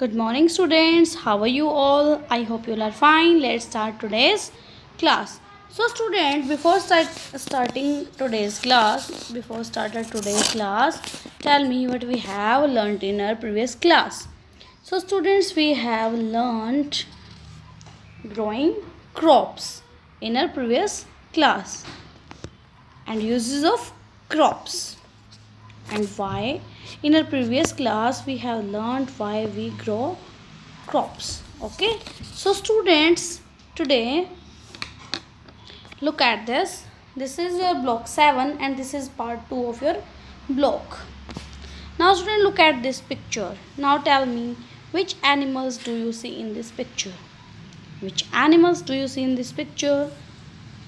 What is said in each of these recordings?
Good morning students. How are you all? I hope you all are fine. Let's start today's class. So students, before start starting today's class, before started today's class, tell me what we have learned in our previous class. So students, we have learned growing crops in our previous class and uses of crops and why. In our previous class we have learned why we grow crops okay? So students today look at this. This is your block 7 and this is part 2 of your block. Now student look at this picture. Now tell me which animals do you see in this picture? Which animals do you see in this picture?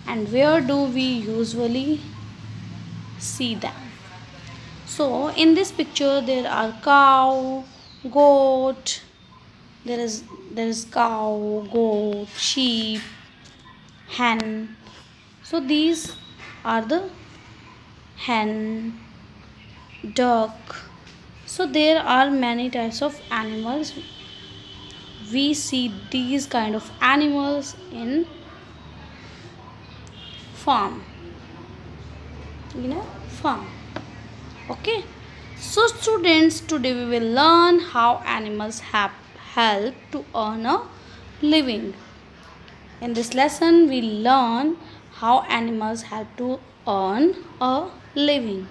And where do we usually see them so in this picture there are cow goat there is there is cow goat sheep hen. So these are the hen duck. So there are many types of animals. We see these kind of animals in farm. In a farm okay. So students today we will learn how animals have help to earn a living. In this lesson we learn how animals help to earn a living.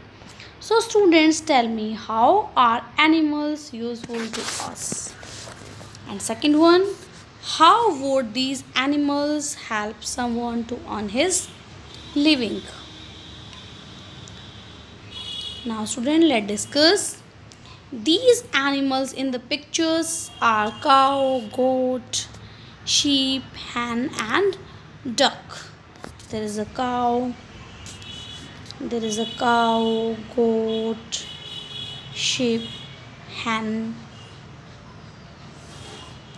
So students tell me how are animals useful to us? And second one how would these animals help someone to earn his living now student let's discuss. These animals in the pictures are cow goat sheep hen and duck. There is a cow there is a cow goat sheep hen.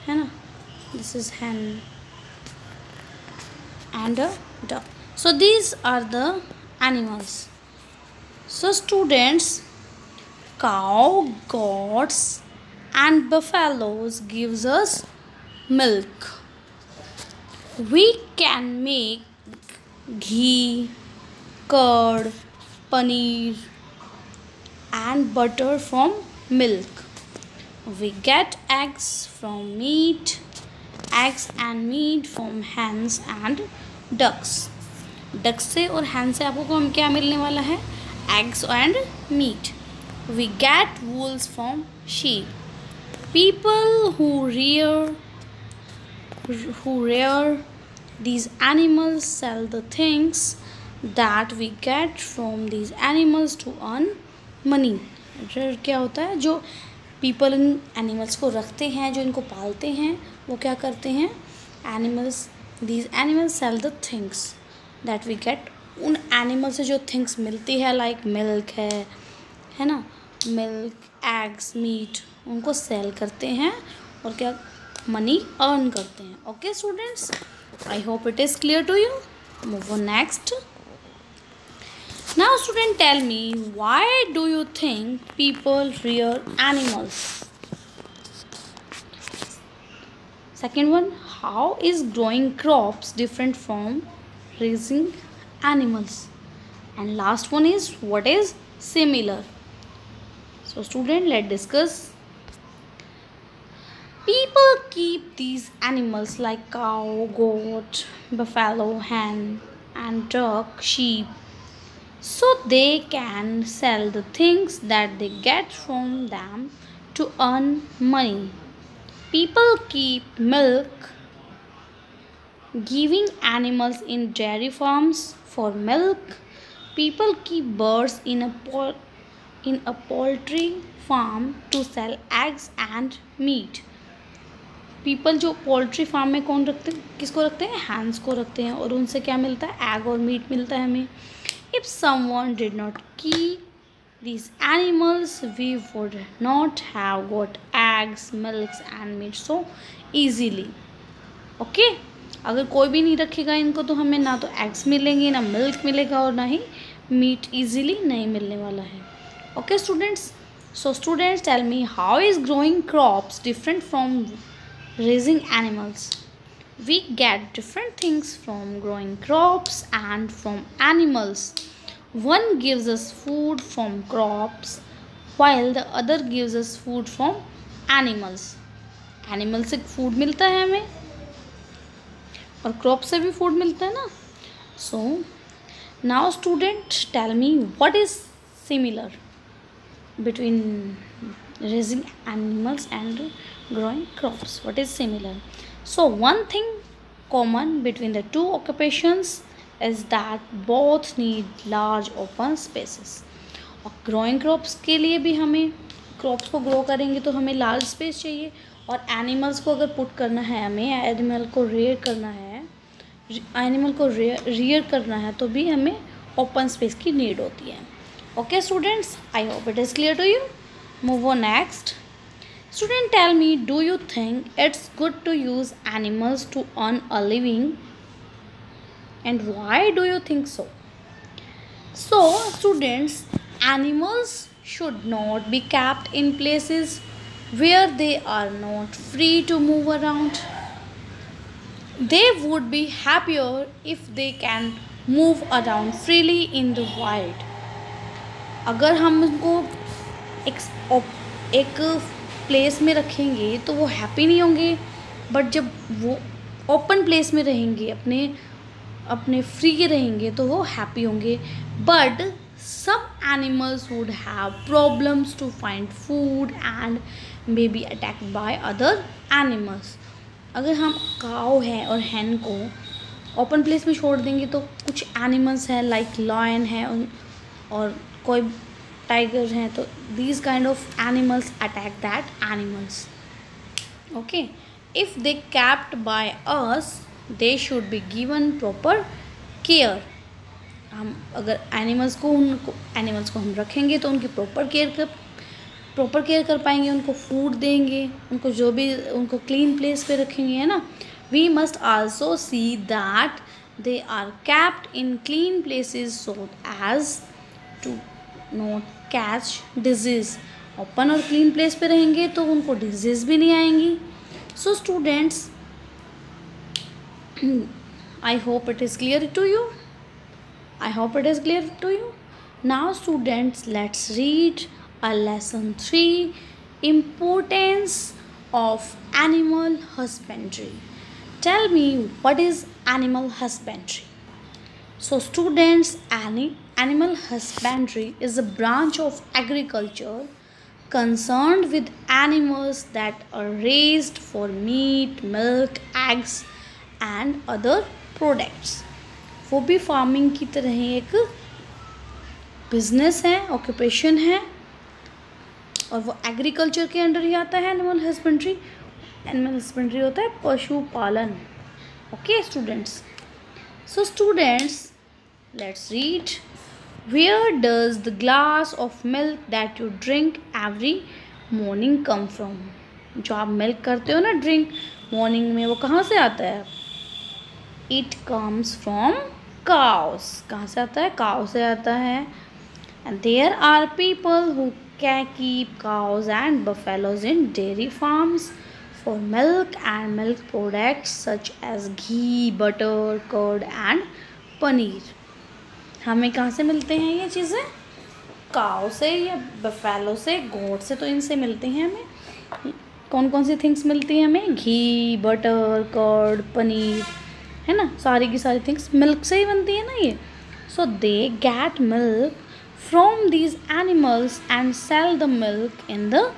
है this is hen and a duck. So these are the animals so students, cow, goats and buffaloes gives us milk. We can make ghee, curd, paneer and butter from milk. We get eggs from meat, eggs and meat from hens and ducks. Ducks से और हैन से आपको हम क्या मिलने वाला है eggs and meat. We get wools from sheep. People who rear who rear these animals sell the things that we get from these animals to earn money. क्या होता है जो पीपल इन एनिमल्स को रखते हैं जो इनको पालते हैं वो क्या करते हैं animals these animals sell the things that we get उन एनिमल से जो थिंग्स मिलती है लाइक मिल्क है है ना? मिल्क एग्स मीट उनको सेल करते हैं और क्या? मनी अर्न करते हैं। Okay students I hope it is clear to you move next now student tell me why do you think people rear animals second one how is growing crops different from raising animals. And last one is what is similar? So student let's discuss. People keep these animals like cow goat buffalo hen and duck sheep so they can sell the things that they get from them to earn money. People keep milk giving animals in dairy farms for milk. People keep birds in a in a poultry farm to sell eggs and meat. People जो poultry farm में कौन रखते किसको रखते हैं hands को रखते हैं और उनसे क्या मिलता है एग और मीट मिलता है हमें if someone did not keep these animals we would not have got eggs milks and meat so easily okay अगर कोई भी नहीं रखेगा इनको तो हमें ना तो एग्स मिलेंगे, ना मिल्क मिलेगा और ना ही मीट इजीली नहीं मिलने वाला है। Okay students so students tell me how is growing crops different from raising animals we get different things from growing crops and from animals one gives us food from crops while the other gives us food from animals animals से food मिलता है हमें। और crop से भी food मिलता है ना? So now student tell me what is similar between raising animals and growing crops what is similar so one thing common between the two occupations is that both need large open spaces और growing crops के लिए भी हमें crops को grow करेंगे तो हमें large space चाहिए। और एनिमल्स को अगर पुट करना है हमें एनिमल को रेयर करना है एनिमल को रेयर करना है तो भी हमें ओपन स्पेस की नीड होती है। Okay students I hope it is clear to you move on next student tell me do you think it's good to use animals to earn a living and why do you think so so students animals should not be kept in places where they are not free to move around. They would be happier if they can move around freely in the wild. अगर हम उनको एक एक place में रखेंगे तो वो happy नहीं होंगे। बट जब वो ओपन प्लेस में रहेंगे, अपने अपने फ्री रहेंगे तो वो हैप्पी होंगे। बट सब animals would have problems to find food and may be attack by other animals अगर हम काव है और हैन को ओपन प्लेस में छोड़ देंगे तो कुछ एनिमल्स हैं लाइक लॉयन है और कोई टाइगर हैं तो these kind of animals attack that animals okay if they kept by us they should be given proper care हम, अगर एनिमल्स को उनको एनिमल्स को हम रखेंगे तो उनकी प्रॉपर केयर प्रॉपर केयर कर पाएँगे, उनको फ़ूड देंगे, उनको जो भी, उनको क्लीन प्लेस पे रखेंगे, है ना? We must also see that they are kept in clean places so as to not catch disease open और क्लीन प्लेस पे रहेंगे तो उनको डिज़ीज़ भी नहीं आएँगी। So students I hope it is clear to you I hope it is clear to you now students let's read a lesson three importance of animal husbandry tell me what is animal husbandry so students any Animal husbandry is a branch of agriculture concerned with animals that are raised for meat, milk, eggs and other products. वो भी farming की तरह एक business है occupation है और वो agriculture के अंडर ही आता है एनिमल हस्बेंड्री एनिमल हस्बेंड्री होता है पशुपालन. Okay students so students let's read where does the glass of milk that you drink every morning come from जो आप मिल्क करते हो ना ड्रिंक मॉर्निंग में वो कहाँ से आता है? इट कम्स फ्रॉम काउस कहाँ से आता है? काउ से आता है. And there are people who can keep cows and buffaloes in dairy farms for milk and milk products such as ghee, butter, curd and paneer. हमें कहाँ से मिलते हैं ये चीज़ें? काव से या बफेलो से? गोट से तो इनसे मिलते हैं हमें। कौन कौन सी थिंग्स मिलती हैं हमें? घी बटर कर्ड पनीर है ना? सारी की सारी थिंग्स मिल्क से ही बनती है ना ये। So they get milk from these animals and sell the milk in the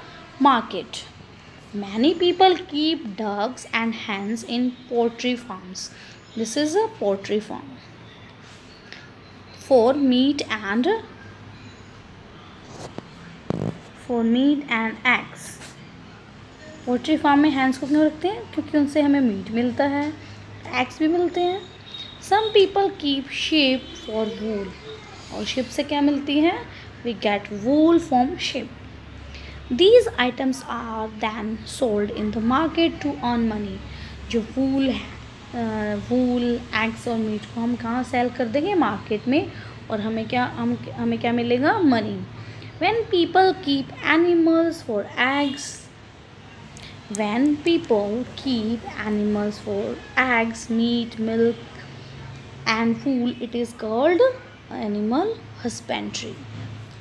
market many people keep dogs and hens in poultry farms this is a poultry farm for meat and for meat and eggs poultry farm में hands को क्यों रखते हैं क्योंकि उनसे हमें meet मिलता है एग्स भी मिलते हैं some people keep sheep for wool और शिप से क्या मिलती है? We get wool from sheep these items are then sold in the market to earn money जो वूल है वूल एग्स और मीट को हम कहाँ सेल कर देंगे? मार्केट में। और हमें क्या, हम, हमें क्या मिलेगा? Money when people keep animals for eggs, when people keep animals for eggs, meat, milk and wool, it is called animal husbandry.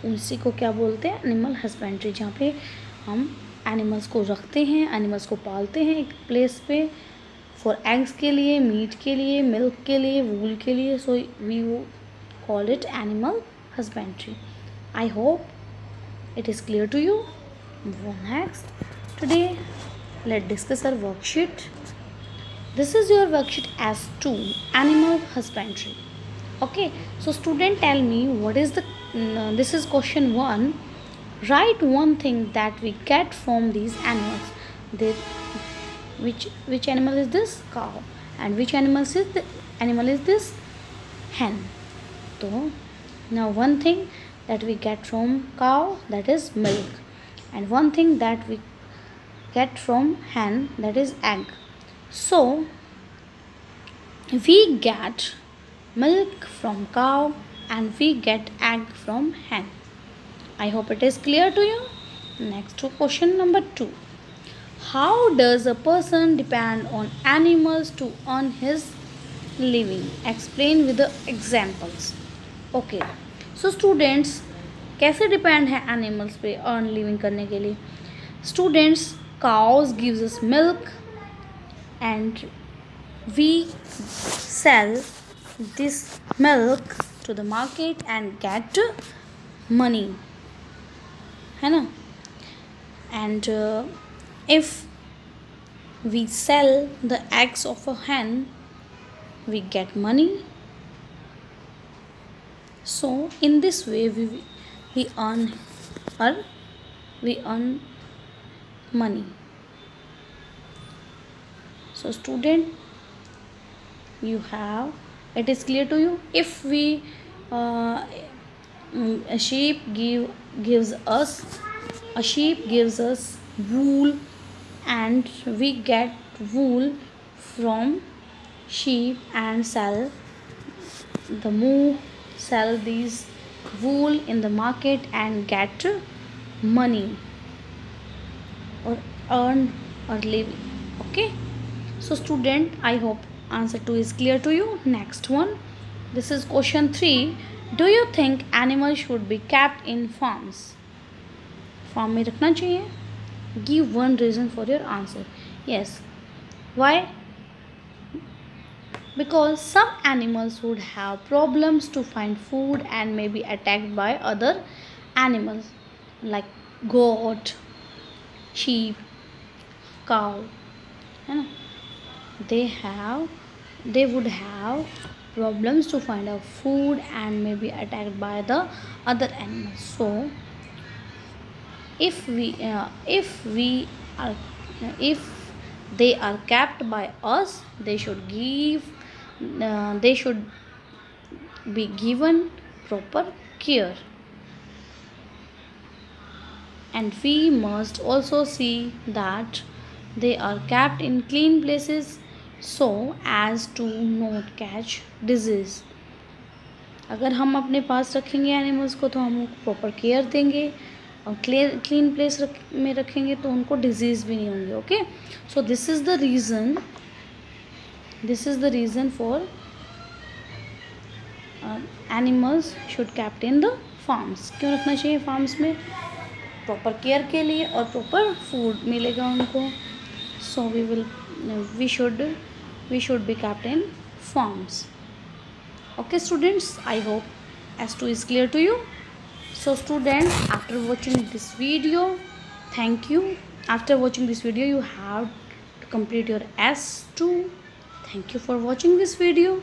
उसी को क्या बोलते हैं? एनिमल हस्बेंड्री जहाँ पे हम एनिमल्स को रखते हैं एनिमल्स को पालते हैं एक प्लेस पे फॉर एग्स के लिए मीट के लिए मिल्क के लिए वूल के लिए सो वी वो call it animal husbandry I hope it is clear to you next today let discuss our worksheet this is your worksheet as 2 animal husbandry. Okay so student tell me what is the uh, this is question 1 write one thing that we get from these animals. They which which animal is this? Cow. And which animal is the animal is this? Hen. So now one thing that we get from cow that is milk. And one thing that we get from hen that is egg. So we get milk from cow and we get egg from hen. I hope it is clear to you. Next to question number 2. How does a person depend on animals to earn his living? Explain with the examples. Okay. So students कैसे depend है animals पे earn living करने के लिए students cows gives us milk and we sell this milk to the market and get money. है ना? And uh, if we sell the eggs of a hen we get money. So in this way we we earn or we earn money. So student you have it is clear to you? If we uh, a sheep give gives us a sheep gives us wool and we get wool from sheep and sell the moo sell these wool in the market and get money or earn or live okay? So student i hope answer 2 is clear to you. Next one. This is question 3 do you think animals should be kept in farms? Farm rakhna chahiye give one reason for your answer. Yes. Why? Because some animals would have problems to find food and may be attacked by other animals like goat sheep cow है ना they have they would have problems to find out food and may be attacked by the other animals. So if we uh, if we are if they are kept by us they should give uh, they should be given proper care. And we must also see that they are kept in clean places so as to not catch disease अगर हम अपने पास रखेंगे animals को तो हम proper care देंगे और clear clean place रख, में रखेंगे तो उनको डिज़ीज़ भी नहीं होंगे okay so this is the reason this is the reason for animals should kept in the farms क्यों रखना चाहिए फार्म्स में? प्रॉपर केयर के लिए और प्रॉपर फ़ूड मिलेगा उनको. So we will we should we should be kept in forms. Okay students i hope s2 is clear to you. So students after watching this video thank you. After watching this video you have to complete your s2 thank you for watching this video